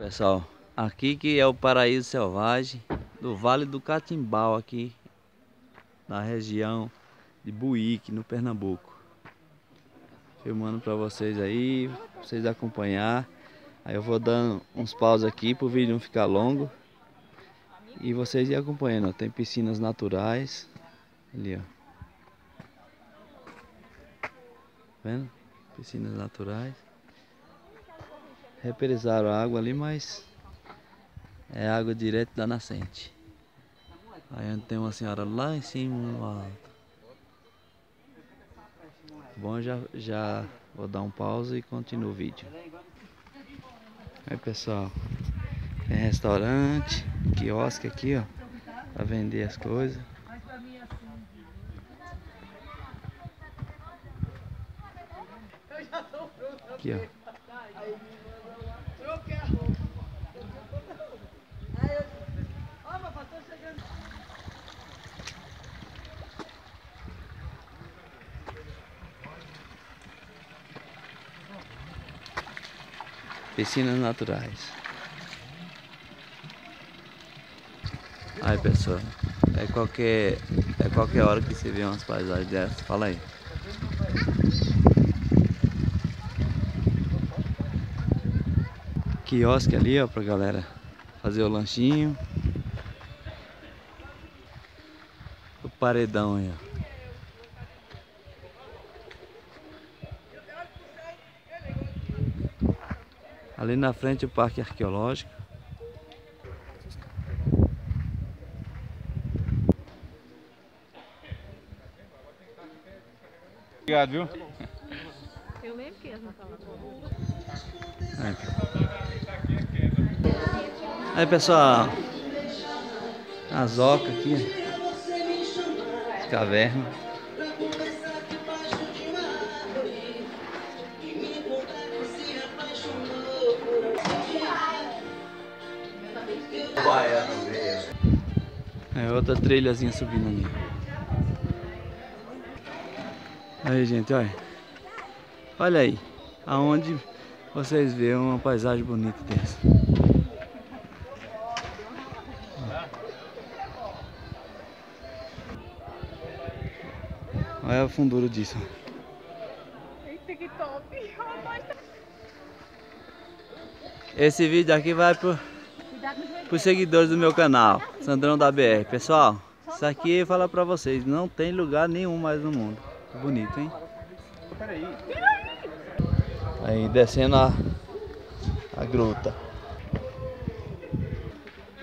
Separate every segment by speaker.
Speaker 1: Pessoal, aqui que é o paraíso selvagem do Vale do Catimbau aqui na região de Buíque, no Pernambuco. Filmando para vocês aí, vocês acompanhar. Aí eu vou dando uns paus aqui para o vídeo não ficar longo. E vocês ir acompanhando, ó. tem piscinas naturais ali, ó. Vendo? Piscinas naturais. Represaram a água ali, mas é água direto da nascente. Aí tem uma senhora lá em cima no alto. Bom, já, já vou dar um pause e continuo o vídeo. Aí pessoal, tem restaurante, quiosque aqui ó, para vender as coisas. Aqui ó. Piscinas naturais. Aí pessoal, é qualquer, é qualquer hora que você vê umas paisagens dessas, fala aí. Quiosque ali ó pra galera fazer o lanchinho. O paredão aí ó. Ali na frente o parque arqueológico.
Speaker 2: Obrigado, viu?
Speaker 3: Eu lembro que não
Speaker 1: Aí pessoal, as ocas aqui, as cavernas. É outra trilhazinha subindo ali. Aí gente, olha. Olha aí, aonde vocês veem uma paisagem bonita dessa. Olha a fundura disso.
Speaker 3: Eita, que top!
Speaker 1: Esse vídeo aqui vai pro, Pros seguidores do meu canal, Sandrão da BR. Pessoal, isso aqui fala pra vocês, não tem lugar nenhum mais no mundo. Bonito, hein? Aí descendo a, a gruta.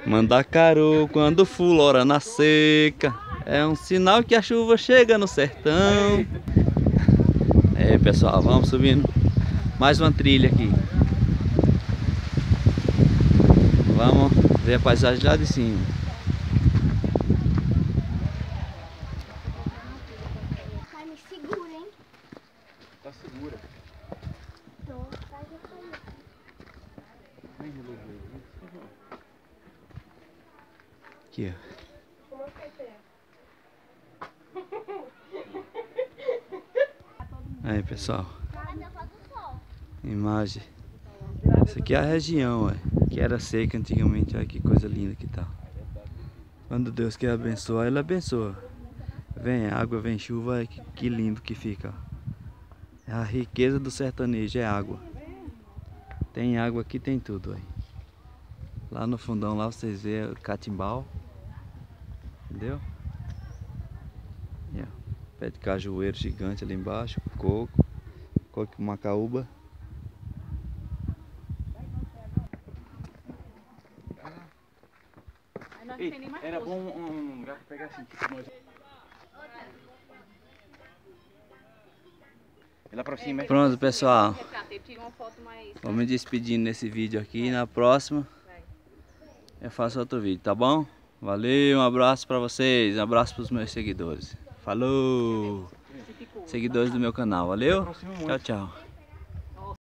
Speaker 1: Mandacaru quando fulora na seca. É um sinal que a chuva chega no sertão. É pessoal, vamos subindo. Mais uma trilha aqui. Vamos ver a paisagem lá de cima.
Speaker 4: Ai, me segura, hein?
Speaker 2: Tá segura.
Speaker 4: Tô, faz fazer.
Speaker 1: Aqui, ó. Aí pessoal, imagem. Isso aqui é a região, ué, que era seca antigamente, olha que coisa linda que tá. Quando Deus quer abençoar, Ele abençoa. Vem água, vem chuva, olha que, que lindo que fica. A riqueza do sertanejo é água. Tem água aqui, tem tudo, aí. Lá no fundão, lá vocês vê o catimbau. Entendeu? Pé de cajueiro gigante ali embaixo, coco, coco macaúba.
Speaker 3: Aí nós não
Speaker 2: Ei,
Speaker 3: tem nem mais
Speaker 2: era bom um, um lugar pra pegar assim, tipo nós. Pra cima, é?
Speaker 1: Pronto, pessoal. Vou me despedindo nesse vídeo aqui. Na próxima eu faço outro vídeo, tá bom? Valeu, um abraço pra vocês, um abraço pros meus seguidores. Falou! Seguidores do meu canal, valeu? Tchau, tchau.